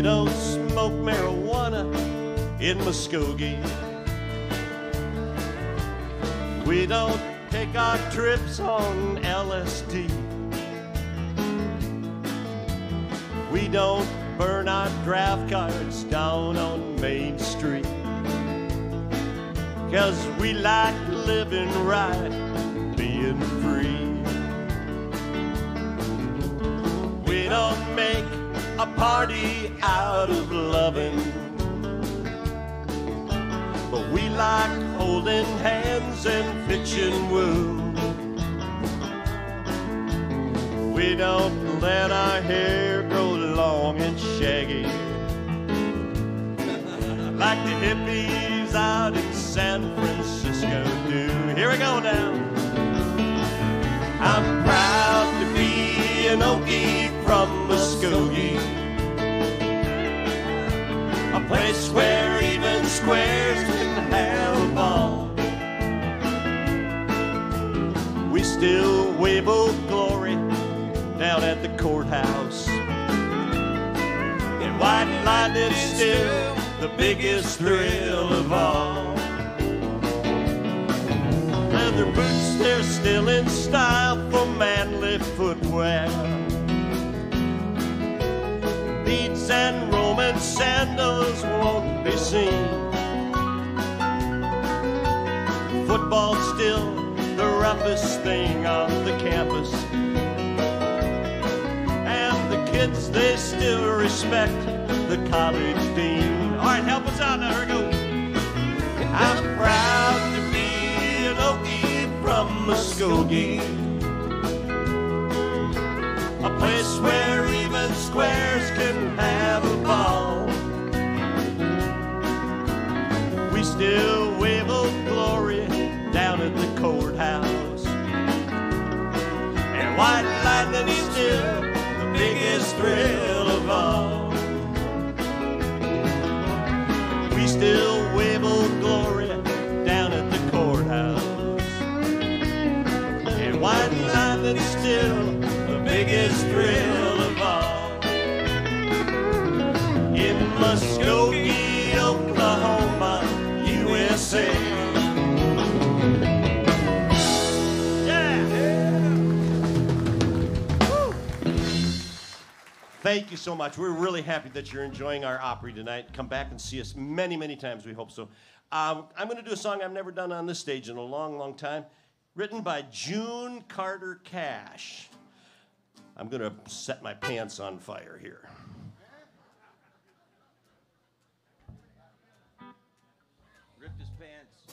We don't smoke marijuana in Muskogee. We don't take our trips on LSD. We don't burn our draft cards down on Main Street. Cause we like living right, being free. A party out of loving. But we like holding hands and pitching woo. We don't let our hair grow long and shaggy. Like the hippies out in San Francisco do. Here we go now. I'm proud to be an Okie from Muskogee. Place where even squares can have a ball. We still wave old glory down at the courthouse. And white lightning's still the biggest thrill of all. Leather boots, they're still in style for manly footwear. Beads and Roman sandals won't be seen. Football's still the roughest thing on the campus. And the kids, they still respect the college dean. All right, help us out now. Here we go. I'm proud to be an Okie from Muskogee. A place where We still wave old glory down at the courthouse. And white lightning is still the biggest thrill of all. In Muskogee, Thank you so much. We're really happy that you're enjoying our Opry tonight. Come back and see us many, many times. We hope so. Um, I'm going to do a song I've never done on this stage in a long, long time, written by June Carter Cash. I'm going to set my pants on fire here. Ripped his pants.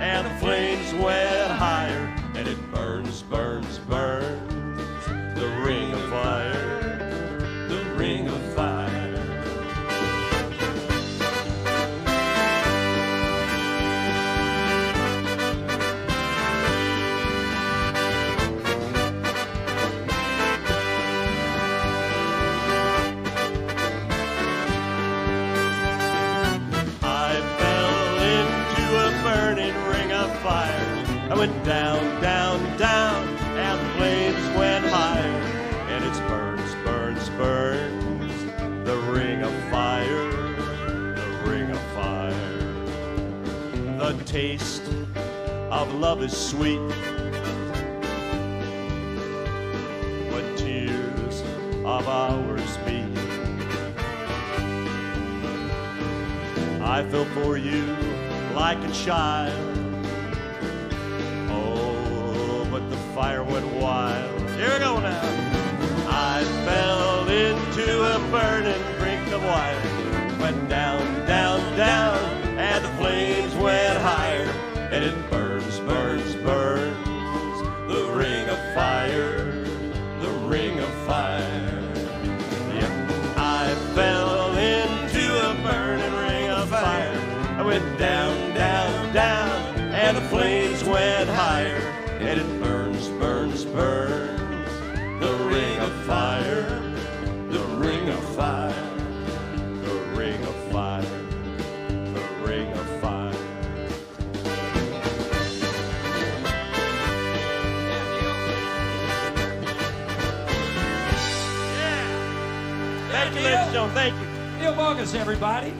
and the flames went higher, and it burns, burns, I went down, down, down, and the flames went higher. And it's burns, burns, burns. The ring of fire, the ring of fire. The taste of love is sweet. When tears of ours meet. I fell for you like a child. It burns, burns, burns, the ring of fire, the ring of fire. I fell into a burning ring of fire. Down, Thank you. Neil Bagaus, everybody.